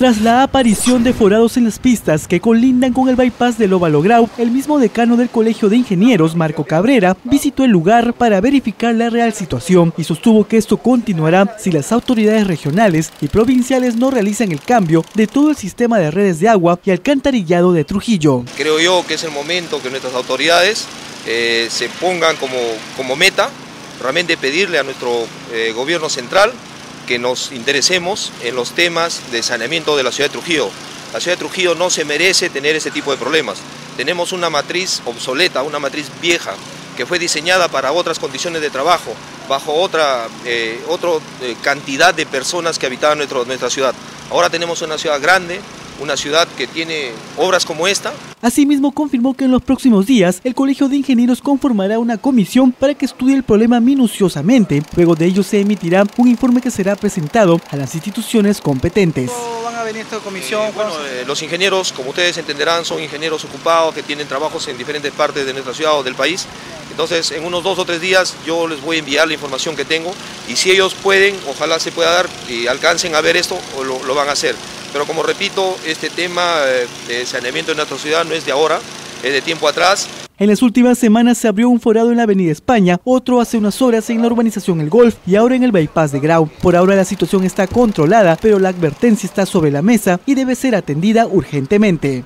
Tras la aparición de forados en las pistas que colindan con el bypass del Óvalo Grau, el mismo decano del Colegio de Ingenieros, Marco Cabrera, visitó el lugar para verificar la real situación y sostuvo que esto continuará si las autoridades regionales y provinciales no realizan el cambio de todo el sistema de redes de agua y alcantarillado de Trujillo. Creo yo que es el momento que nuestras autoridades eh, se pongan como, como meta realmente pedirle a nuestro eh, gobierno central nos interesemos en los temas de saneamiento de la ciudad de Trujillo. La ciudad de Trujillo no se merece tener ese tipo de problemas. Tenemos una matriz obsoleta, una matriz vieja, que fue diseñada para otras condiciones de trabajo, bajo otra, eh, eh, cantidad de personas que habitaban nuestra ciudad. Ahora tenemos una ciudad grande, una ciudad que tiene obras como esta. Asimismo, confirmó que en los próximos días el Colegio de Ingenieros conformará una comisión para que estudie el problema minuciosamente. Luego de ello se emitirá un informe que será presentado a las instituciones competentes. ¿Van a venir esta comisión? Eh, bueno, eh, los ingenieros, como ustedes entenderán, son ingenieros ocupados que tienen trabajos en diferentes partes de nuestra ciudad o del país. Entonces, en unos dos o tres días yo les voy a enviar la información que tengo y si ellos pueden, ojalá se pueda dar y alcancen a ver esto, lo, lo van a hacer. Pero como repito, este tema eh, de saneamiento en nuestra ciudad no es de ahora, es de tiempo atrás. En las últimas semanas se abrió un forado en la Avenida España, otro hace unas horas en la urbanización El Golf y ahora en el Bypass de Grau. Por ahora la situación está controlada, pero la advertencia está sobre la mesa y debe ser atendida urgentemente.